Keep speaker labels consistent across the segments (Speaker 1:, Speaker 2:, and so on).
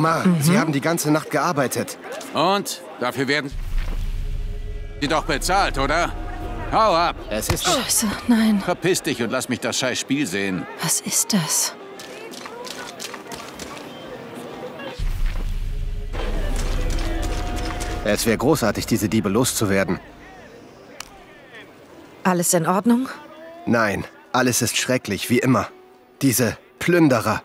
Speaker 1: Omar, mhm. Sie haben die ganze Nacht gearbeitet.
Speaker 2: Und? Dafür werden Sie doch bezahlt, oder? Hau ab!
Speaker 1: Es ist...
Speaker 3: Scheiße, nein.
Speaker 2: Verpiss dich und lass mich das scheiß Spiel sehen.
Speaker 3: Was ist das?
Speaker 1: Es wäre großartig, diese Diebe loszuwerden.
Speaker 3: Alles in Ordnung?
Speaker 1: Nein, alles ist schrecklich, wie immer. Diese Plünderer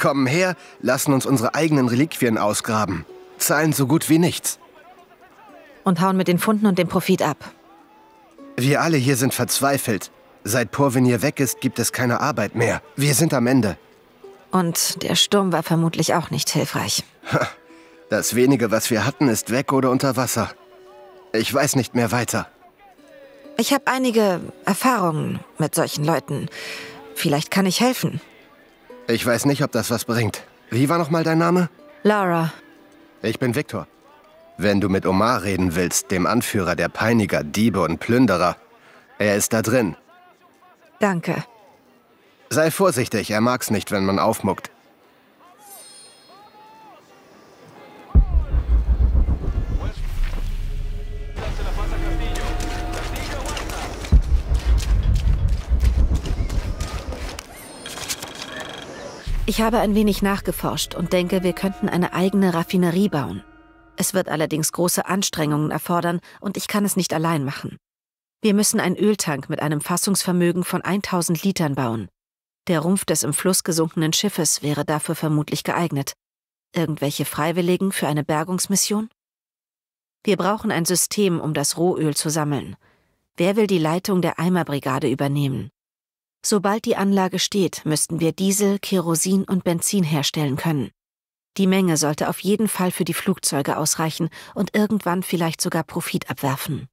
Speaker 1: kommen her, lassen uns unsere eigenen Reliquien ausgraben, zahlen so gut wie nichts.
Speaker 3: Und hauen mit den Funden und dem Profit ab.
Speaker 1: Wir alle hier sind verzweifelt. Seit Porvenir weg ist, gibt es keine Arbeit mehr. Wir sind am Ende.
Speaker 3: Und der Sturm war vermutlich auch nicht hilfreich.
Speaker 1: Das wenige, was wir hatten, ist weg oder unter Wasser. Ich weiß nicht mehr weiter.
Speaker 3: Ich habe einige Erfahrungen mit solchen Leuten. Vielleicht kann ich helfen.
Speaker 1: Ich weiß nicht, ob das was bringt. Wie war nochmal dein Name?
Speaker 3: Laura.
Speaker 1: Ich bin Viktor. Wenn du mit Omar reden willst, dem Anführer der Peiniger, Diebe und Plünderer, er ist da drin.
Speaker 3: Danke.
Speaker 1: Sei vorsichtig, er mag's nicht, wenn man aufmuckt.
Speaker 3: Ich habe ein wenig nachgeforscht und denke, wir könnten eine eigene Raffinerie bauen. Es wird allerdings große Anstrengungen erfordern und ich kann es nicht allein machen. Wir müssen einen Öltank mit einem Fassungsvermögen von 1000 Litern bauen. Der Rumpf des im Fluss gesunkenen Schiffes wäre dafür vermutlich geeignet. Irgendwelche Freiwilligen für eine Bergungsmission? Wir brauchen ein System, um das Rohöl zu sammeln. Wer will die Leitung der Eimerbrigade übernehmen? Sobald die Anlage steht, müssten wir Diesel, Kerosin und Benzin herstellen können. Die Menge sollte auf jeden Fall für die Flugzeuge ausreichen und irgendwann vielleicht sogar Profit abwerfen.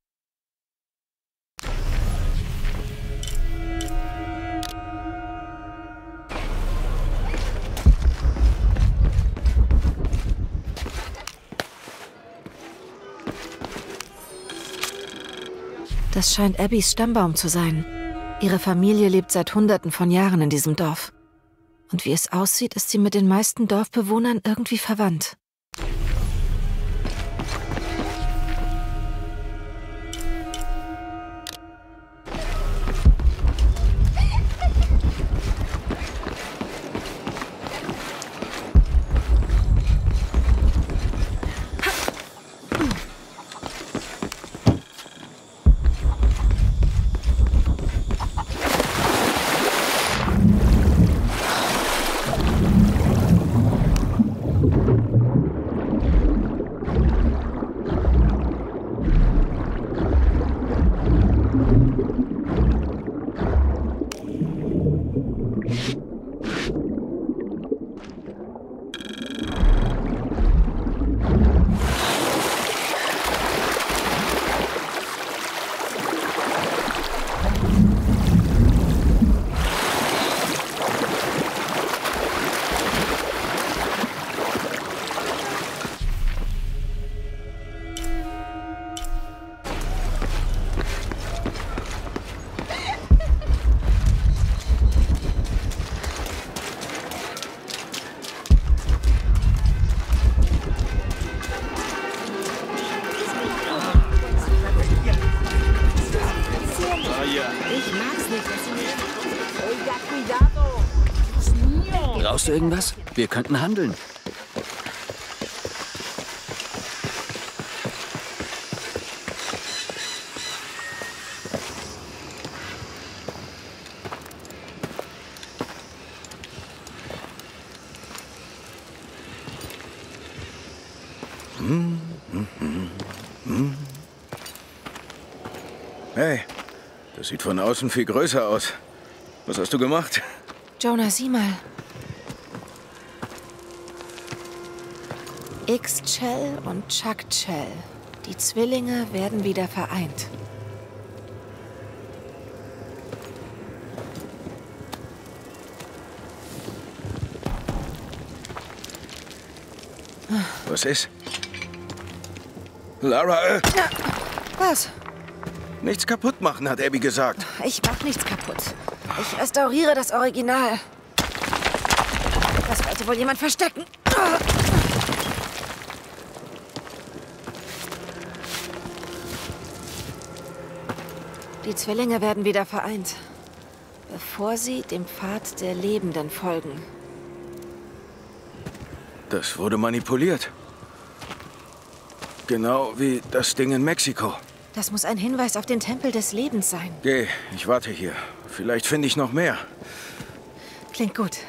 Speaker 3: Das scheint Abbys Stammbaum zu sein. Ihre Familie lebt seit Hunderten von Jahren in diesem Dorf. Und wie es aussieht, ist sie mit den meisten Dorfbewohnern irgendwie verwandt.
Speaker 2: Irgendwas? Wir könnten handeln.
Speaker 4: Hey, das sieht von außen viel größer aus. Was hast du gemacht?
Speaker 3: Jonah, sieh mal. X-Chell und Chuck-Chell. Die Zwillinge werden wieder vereint.
Speaker 4: Was ist? Lara, äh,
Speaker 3: Was?
Speaker 4: nichts kaputt machen, hat Abby gesagt.
Speaker 3: Ich mach nichts kaputt. Ich restauriere das Original. Das wollte wohl jemand verstecken. Die Zwillinge werden wieder vereint. Bevor sie dem Pfad der Lebenden folgen.
Speaker 4: Das wurde manipuliert. Genau wie das Ding in Mexiko.
Speaker 3: Das muss ein Hinweis auf den Tempel des Lebens sein.
Speaker 4: Geh, ich warte hier. Vielleicht finde ich noch mehr.
Speaker 3: Klingt gut.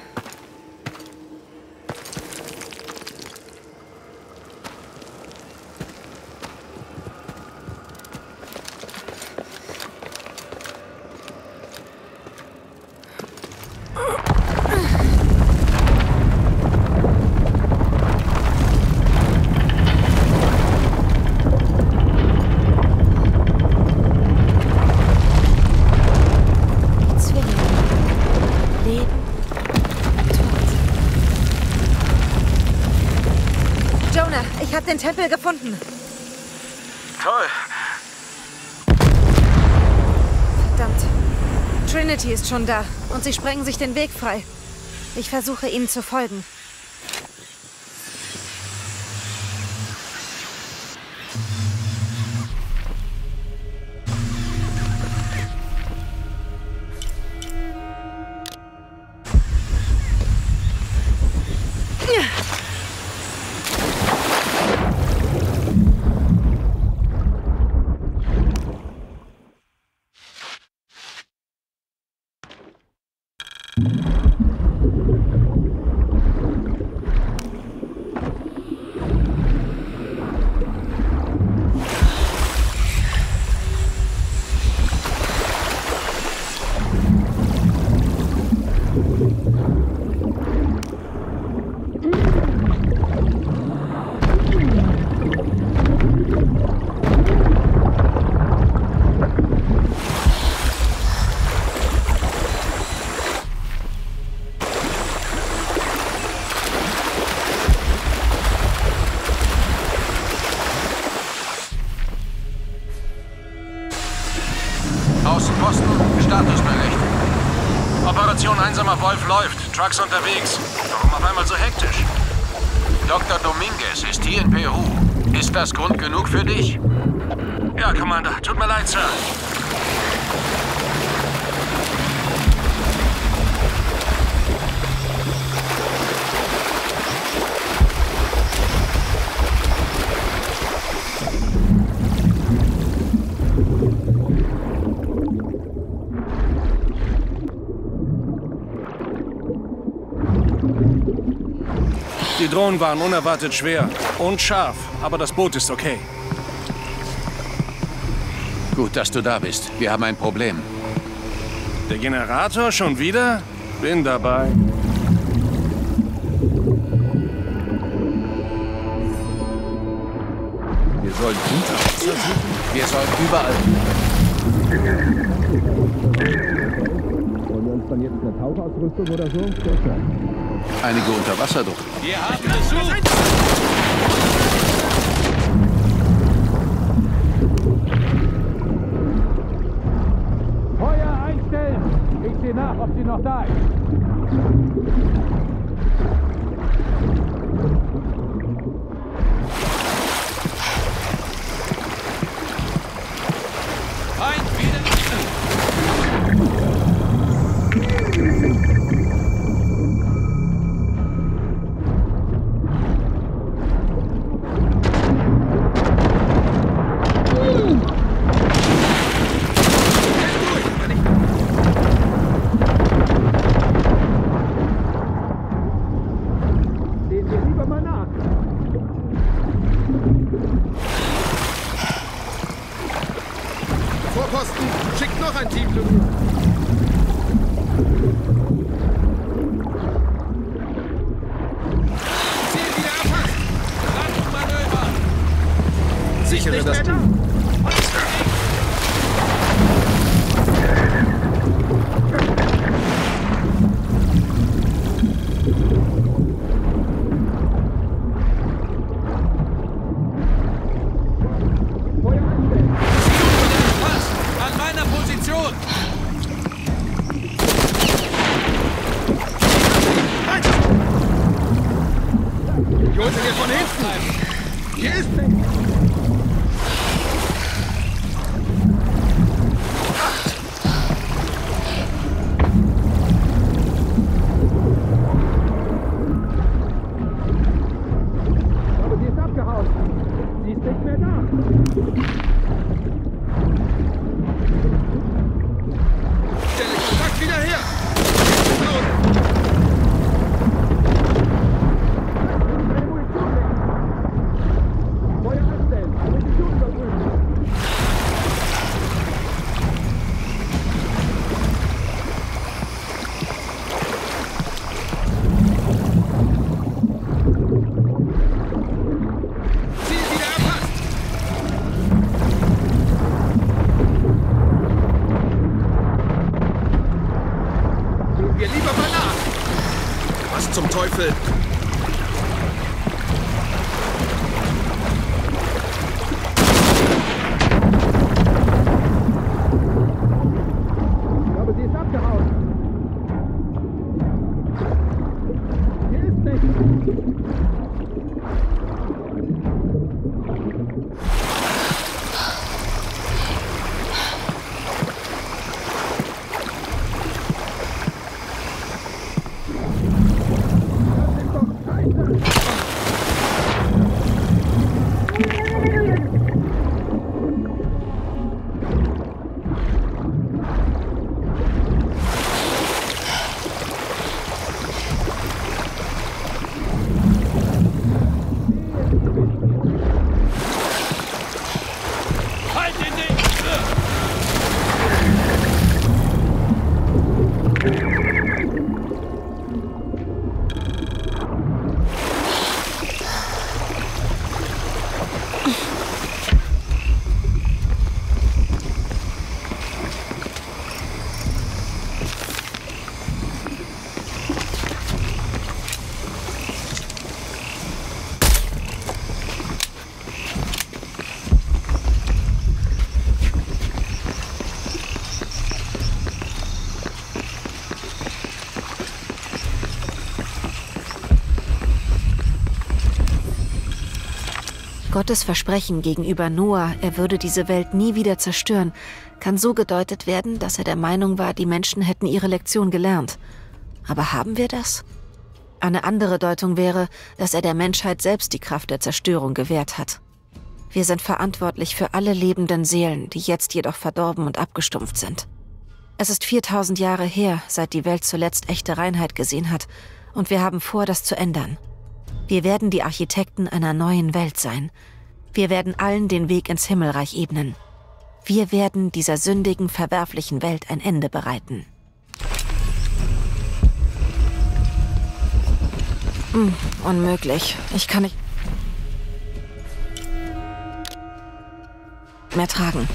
Speaker 3: Schon da und sie sprengen sich den Weg frei. Ich versuche ihnen zu folgen.
Speaker 5: Dr. Dominguez ist hier in Peru. Ist das Grund genug für dich? Ja, Commander. Tut mir leid, Sir.
Speaker 6: Die Drohnen waren unerwartet schwer und scharf, aber das Boot ist okay.
Speaker 2: Gut, dass du da bist. Wir haben ein Problem.
Speaker 6: Der Generator schon wieder? Bin dabei.
Speaker 2: Wir sollen unter? Wir sollen überall
Speaker 7: Wollen wir uns dann jetzt eine Tauchausrüstung oder so?
Speaker 2: einige Unterwasserdruck.
Speaker 5: Wir haben!
Speaker 6: Feuer einstellen! Ich sehe nach, ob sie noch da ist.
Speaker 3: Gottes Versprechen gegenüber Noah, er würde diese Welt nie wieder zerstören, kann so gedeutet werden, dass er der Meinung war, die Menschen hätten ihre Lektion gelernt. Aber haben wir das? Eine andere Deutung wäre, dass er der Menschheit selbst die Kraft der Zerstörung gewährt hat. Wir sind verantwortlich für alle lebenden Seelen, die jetzt jedoch verdorben und abgestumpft sind. Es ist 4000 Jahre her, seit die Welt zuletzt echte Reinheit gesehen hat, und wir haben vor, das zu ändern. Wir werden die Architekten einer neuen Welt sein. Wir werden allen den Weg ins Himmelreich ebnen. Wir werden dieser sündigen, verwerflichen Welt ein Ende bereiten. Hm, unmöglich. Ich kann nicht mehr tragen.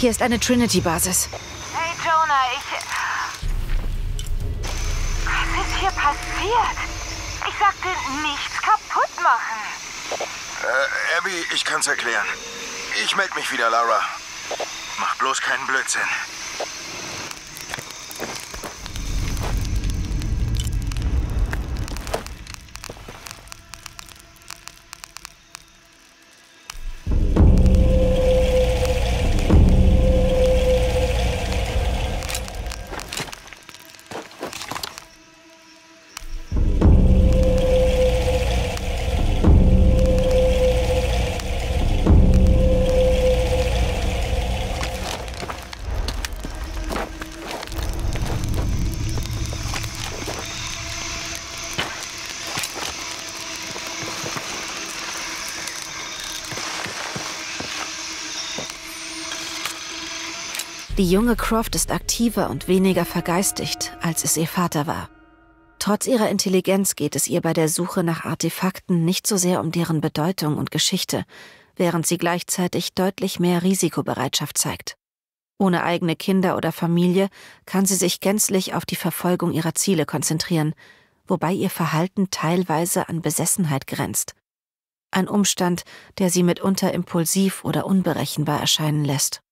Speaker 3: Hier ist eine Trinity-Basis.
Speaker 8: Hey Jonah, ich. Was ist hier passiert? Ich sagte, nichts kaputt machen.
Speaker 4: Äh, Abby, ich kann's erklären. Ich melde mich wieder, Lara. Mach bloß keinen Blödsinn.
Speaker 3: Die junge Croft ist aktiver und weniger vergeistigt, als es ihr Vater war. Trotz ihrer Intelligenz geht es ihr bei der Suche nach Artefakten nicht so sehr um deren Bedeutung und Geschichte, während sie gleichzeitig deutlich mehr Risikobereitschaft zeigt. Ohne eigene Kinder oder Familie kann sie sich gänzlich auf die Verfolgung ihrer Ziele konzentrieren, wobei ihr Verhalten teilweise an Besessenheit grenzt. Ein Umstand, der sie mitunter impulsiv oder unberechenbar erscheinen lässt.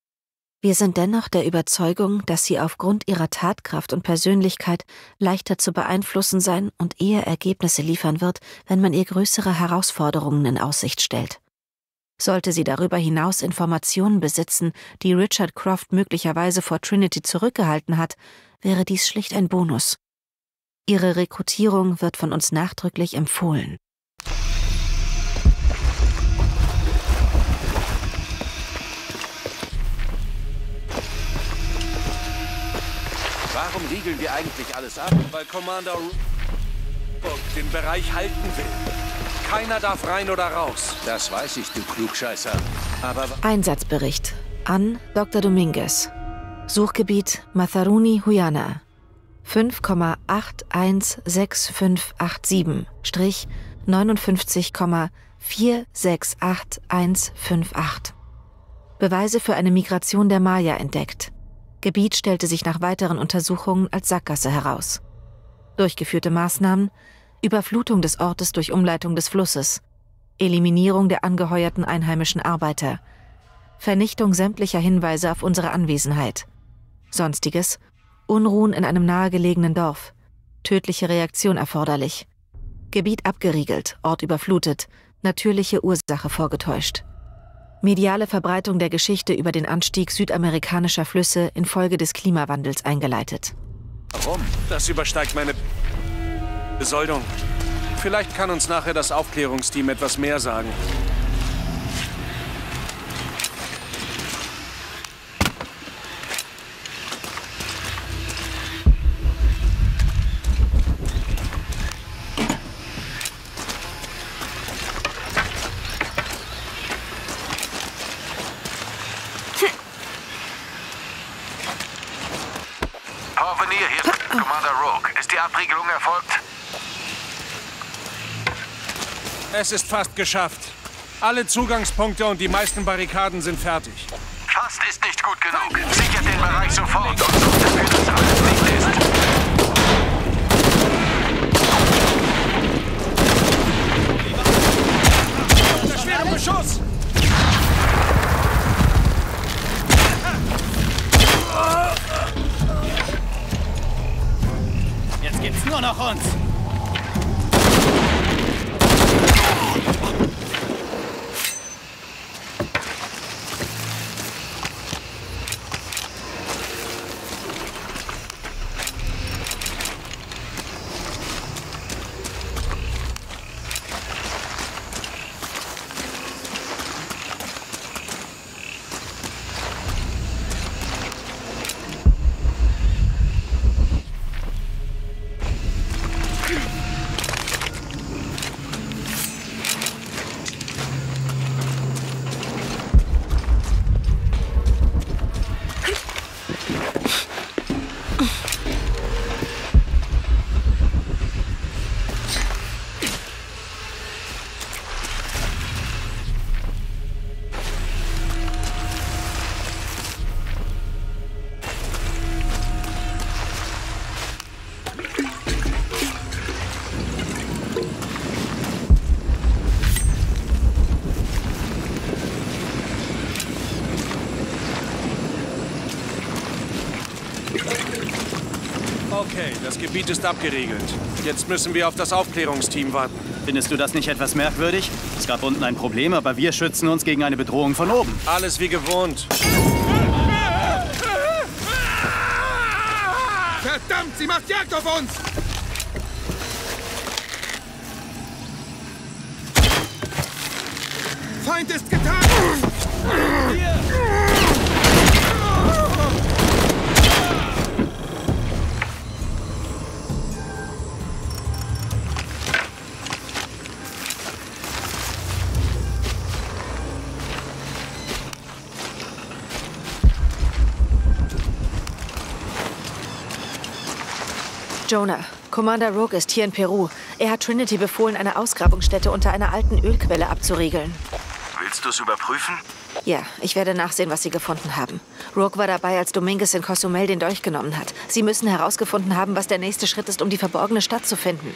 Speaker 3: Wir sind dennoch der Überzeugung, dass sie aufgrund ihrer Tatkraft und Persönlichkeit leichter zu beeinflussen sein und eher Ergebnisse liefern wird, wenn man ihr größere Herausforderungen in Aussicht stellt. Sollte sie darüber hinaus Informationen besitzen, die Richard Croft möglicherweise vor Trinity zurückgehalten hat, wäre dies schlicht ein Bonus. Ihre Rekrutierung wird von uns nachdrücklich empfohlen.
Speaker 2: Riegeln wir eigentlich alles ab?
Speaker 6: Weil Commander Rook den Bereich halten will. Keiner darf rein oder raus.
Speaker 2: Das weiß ich, du Klugscheißer. Aber
Speaker 3: Einsatzbericht an Dr. Dominguez. Suchgebiet Matharuni Huyana. 5,816558-59,468158. Beweise für eine Migration der Maya entdeckt. Gebiet stellte sich nach weiteren Untersuchungen als Sackgasse heraus. Durchgeführte Maßnahmen Überflutung des Ortes durch Umleitung des Flusses, Eliminierung der angeheuerten einheimischen Arbeiter, Vernichtung sämtlicher Hinweise auf unsere Anwesenheit. Sonstiges Unruhen in einem nahegelegenen Dorf. Tödliche Reaktion erforderlich. Gebiet abgeriegelt, Ort überflutet, natürliche Ursache vorgetäuscht. Mediale Verbreitung der Geschichte über den Anstieg südamerikanischer Flüsse infolge des Klimawandels eingeleitet.
Speaker 6: Warum? Das übersteigt meine Besoldung. Vielleicht kann uns nachher das Aufklärungsteam etwas mehr sagen.
Speaker 5: Porvenir, hier ist Commander Abriegelung erfolgt?
Speaker 6: Es ist fast geschafft. Alle Zugangspunkte und die meisten Barrikaden sind fertig.
Speaker 5: Fast ist nicht gut genug. Sichert den Bereich sofort und sucht dafür, dass alles nicht ist.
Speaker 9: Once.
Speaker 6: Okay, das Gebiet ist abgeriegelt. Jetzt müssen wir auf das Aufklärungsteam warten.
Speaker 9: Findest du das nicht etwas merkwürdig? Es gab unten ein Problem, aber wir schützen uns gegen eine Bedrohung von oben.
Speaker 6: Alles wie gewohnt.
Speaker 7: Verdammt, sie macht Jagd auf uns! Feind ist getan!
Speaker 3: Jonah, Commander Rogue ist hier in Peru. Er hat Trinity befohlen, eine Ausgrabungsstätte unter einer alten Ölquelle abzuriegeln.
Speaker 4: Willst du es überprüfen?
Speaker 3: Ja, ich werde nachsehen, was Sie gefunden haben. Rogue war dabei, als Dominguez in Cozumel den Dolch genommen hat. Sie müssen herausgefunden haben, was der nächste Schritt ist, um die verborgene Stadt zu finden.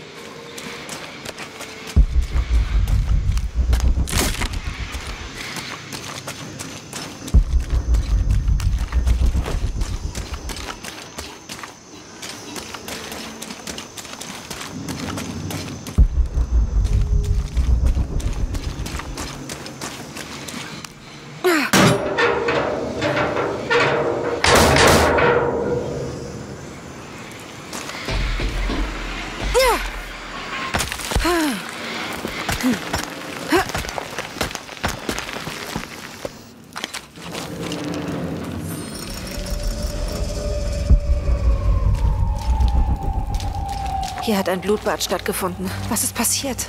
Speaker 3: Hier hat ein Blutbad stattgefunden. Was ist passiert?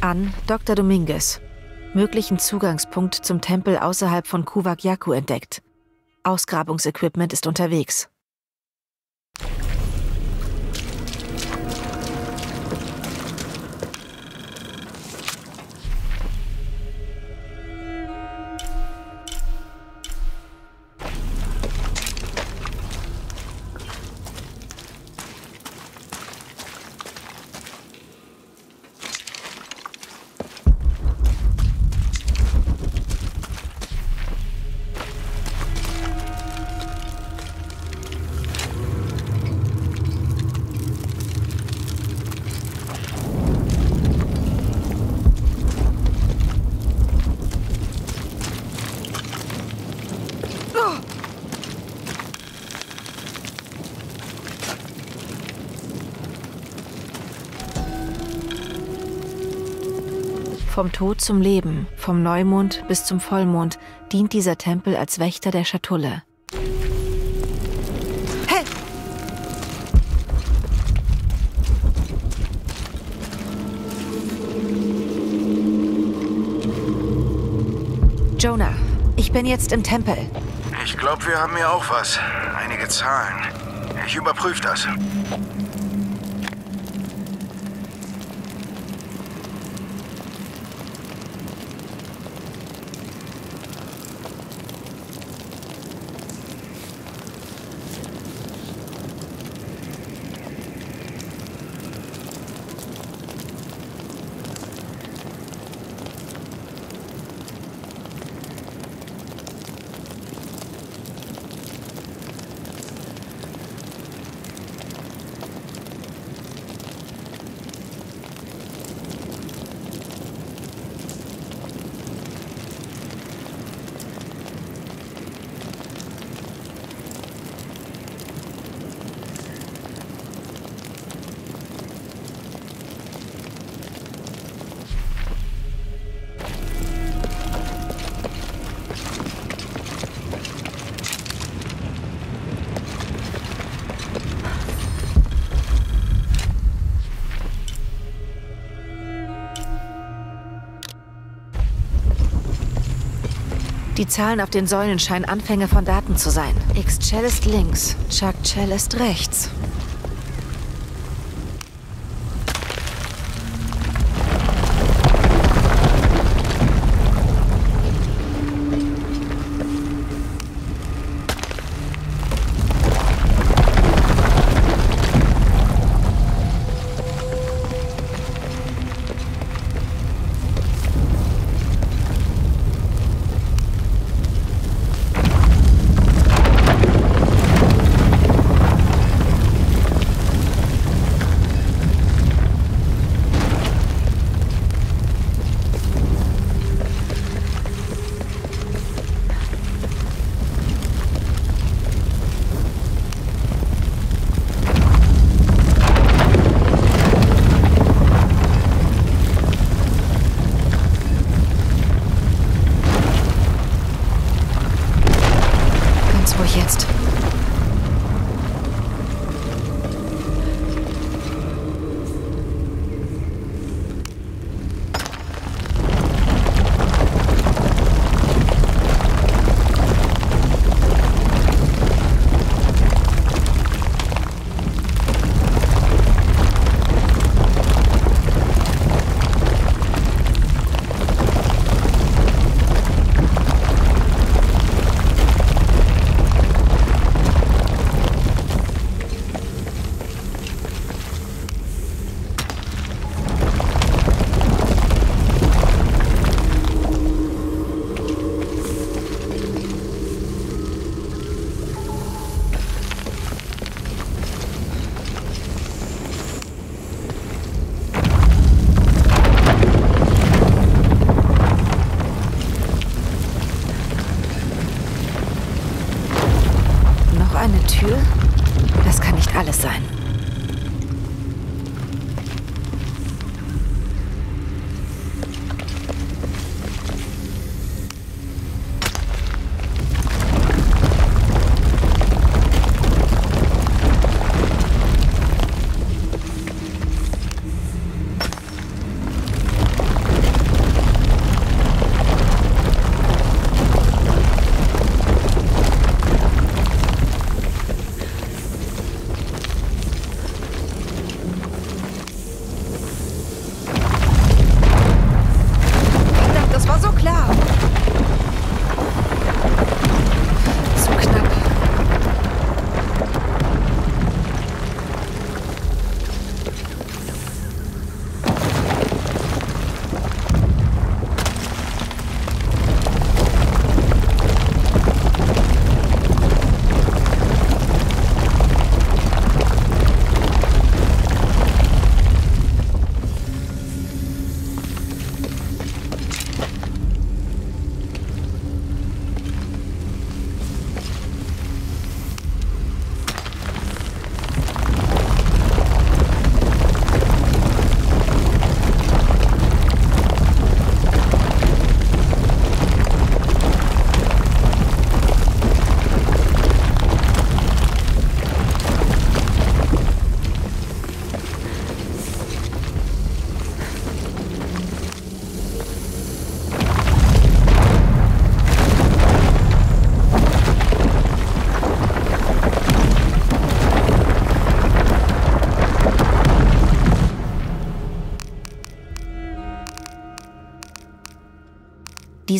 Speaker 3: An Dr. Dominguez. Möglichen Zugangspunkt zum Tempel außerhalb von Kuvak Yaku entdeckt. Ausgrabungsequipment ist unterwegs. Vom Tod zum Leben, vom Neumond bis zum Vollmond dient dieser Tempel als Wächter der Schatulle. Hey! Jonah, ich bin jetzt im Tempel.
Speaker 4: Ich glaube, wir haben hier auch was. Einige Zahlen. Ich überprüfe das.
Speaker 3: Die Zahlen auf den Säulen scheinen Anfänge von Daten zu sein. X-Cellist links, Chuck Cellist rechts.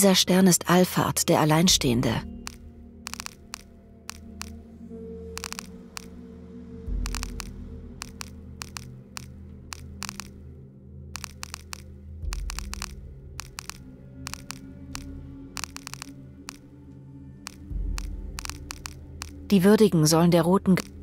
Speaker 3: Dieser Stern ist Alphard, der Alleinstehende. Die Würdigen sollen der roten Jonah,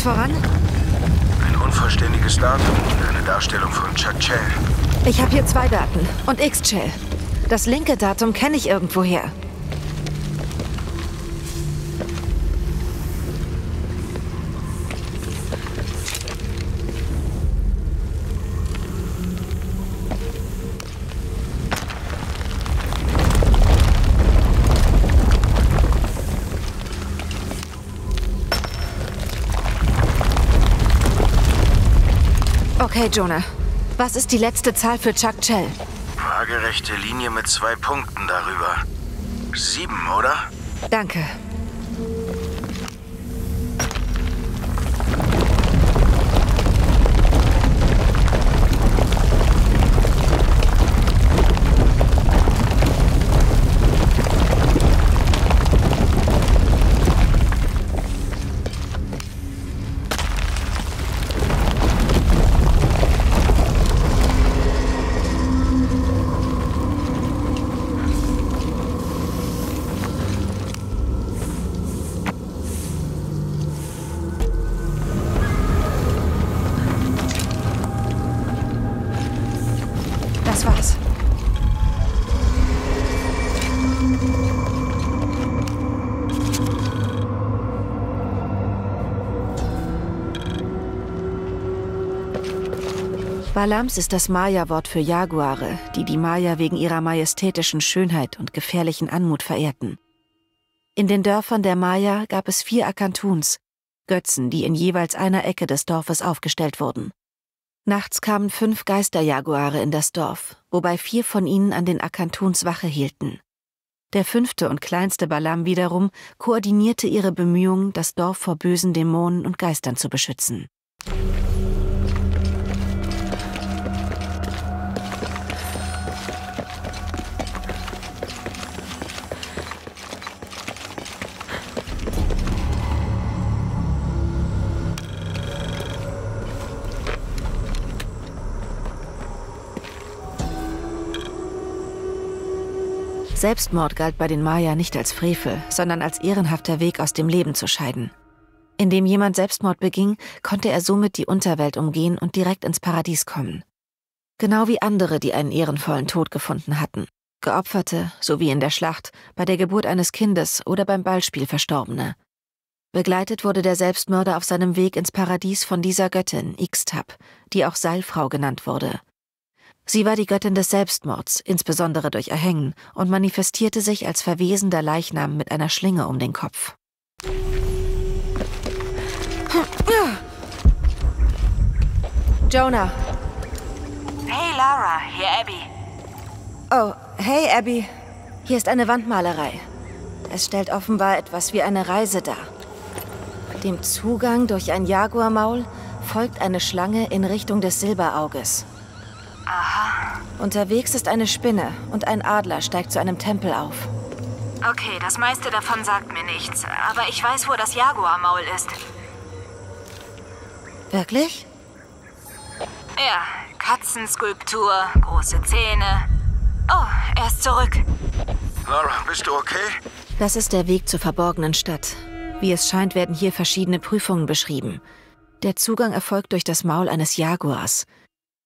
Speaker 3: geht's voran?
Speaker 4: Ein unvollständiges Datum und eine Darstellung von Chuck Chell.
Speaker 3: Ich habe hier zwei Daten und X-Chell. Das linke Datum kenne ich irgendwoher. Okay, Jonah. Was ist die letzte Zahl für Chuck Chell?
Speaker 4: Waagerechte Linie mit zwei Punkten darüber. Sieben, oder?
Speaker 3: Danke. Balams ist das Maya-Wort für Jaguare, die die Maya wegen ihrer majestätischen Schönheit und gefährlichen Anmut verehrten. In den Dörfern der Maya gab es vier Akantuns, Götzen, die in jeweils einer Ecke des Dorfes aufgestellt wurden. Nachts kamen fünf Geisterjaguare in das Dorf, wobei vier von ihnen an den Akantuns Wache hielten. Der fünfte und kleinste Balam wiederum koordinierte ihre Bemühungen, das Dorf vor bösen Dämonen und Geistern zu beschützen. Selbstmord galt bei den Maya nicht als Frevel, sondern als ehrenhafter Weg aus dem Leben zu scheiden. Indem jemand Selbstmord beging, konnte er somit die Unterwelt umgehen und direkt ins Paradies kommen. Genau wie andere, die einen ehrenvollen Tod gefunden hatten. Geopferte, so wie in der Schlacht, bei der Geburt eines Kindes oder beim Ballspiel Verstorbene. Begleitet wurde der Selbstmörder auf seinem Weg ins Paradies von dieser Göttin, Ixtab, die auch Seilfrau genannt wurde. Sie war die Göttin des Selbstmords, insbesondere durch Erhängen, und manifestierte sich als verwesender Leichnam mit einer Schlinge um den Kopf. Jonah.
Speaker 8: Hey Lara, hier Abby.
Speaker 3: Oh, hey Abby. Hier ist eine Wandmalerei. Es stellt offenbar etwas wie eine Reise dar. Dem Zugang durch ein Jaguarmaul folgt eine Schlange in Richtung des Silberauges.
Speaker 8: Aha.
Speaker 3: Unterwegs ist eine Spinne und ein Adler steigt zu einem Tempel auf.
Speaker 8: Okay, das meiste davon sagt mir nichts. Aber ich weiß, wo das Jaguarmaul ist.
Speaker 3: Wirklich?
Speaker 8: Ja, Katzenskulptur, große Zähne. Oh, er ist zurück.
Speaker 4: Laura, bist du okay?
Speaker 3: Das ist der Weg zur verborgenen Stadt. Wie es scheint, werden hier verschiedene Prüfungen beschrieben. Der Zugang erfolgt durch das Maul eines Jaguars.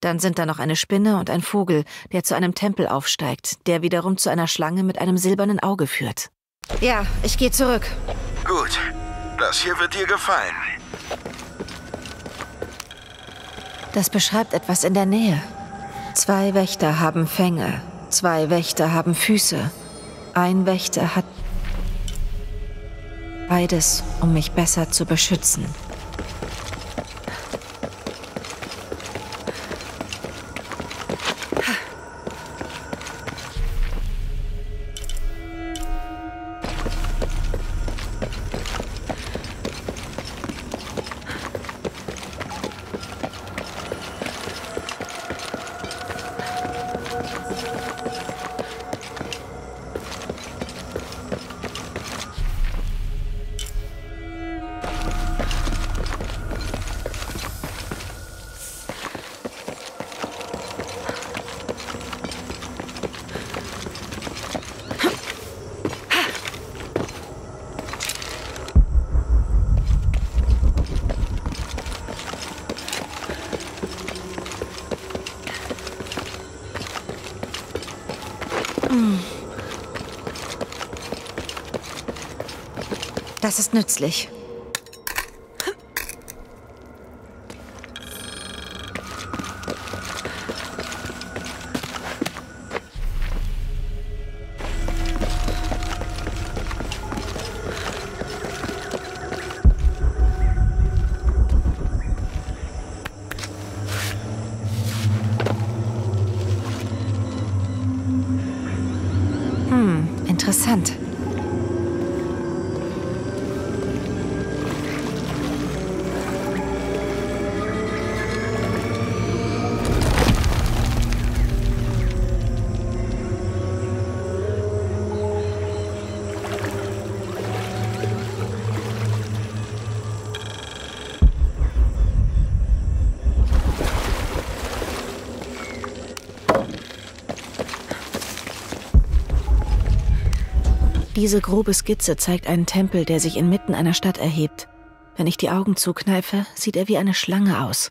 Speaker 3: Dann sind da noch eine Spinne und ein Vogel, der zu einem Tempel aufsteigt, der wiederum zu einer Schlange mit einem silbernen Auge führt. Ja, ich gehe zurück.
Speaker 4: Gut. Das hier wird dir gefallen.
Speaker 3: Das beschreibt etwas in der Nähe. Zwei Wächter haben Fänge, zwei Wächter haben Füße. Ein Wächter hat beides, um mich besser zu beschützen. Das ist nützlich. Diese grobe Skizze zeigt einen Tempel, der sich inmitten einer Stadt erhebt. Wenn ich die Augen zukneife, sieht er wie eine Schlange aus.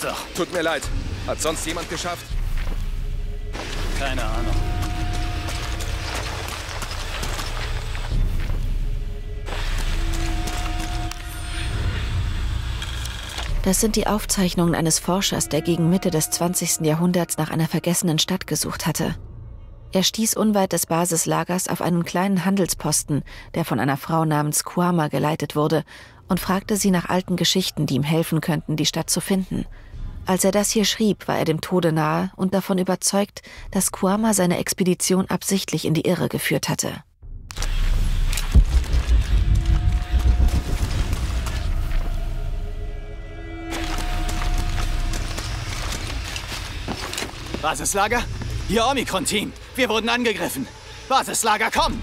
Speaker 9: Das doch.
Speaker 7: Tut mir leid. Hat sonst jemand geschafft?
Speaker 9: Keine Ahnung.
Speaker 3: Das sind die Aufzeichnungen eines Forschers, der gegen Mitte des 20. Jahrhunderts nach einer vergessenen Stadt gesucht hatte. Er stieß unweit des Basislagers auf einen kleinen Handelsposten, der von einer Frau namens Kuama geleitet wurde, und fragte sie nach alten Geschichten, die ihm helfen könnten, die Stadt zu finden. Als er das hier schrieb, war er dem Tode nahe und davon überzeugt, dass Kuama seine Expedition absichtlich in die Irre geführt hatte.
Speaker 9: Basislager? Hier Omikron-Team. Wir wurden angegriffen. Basislager, komm!